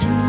to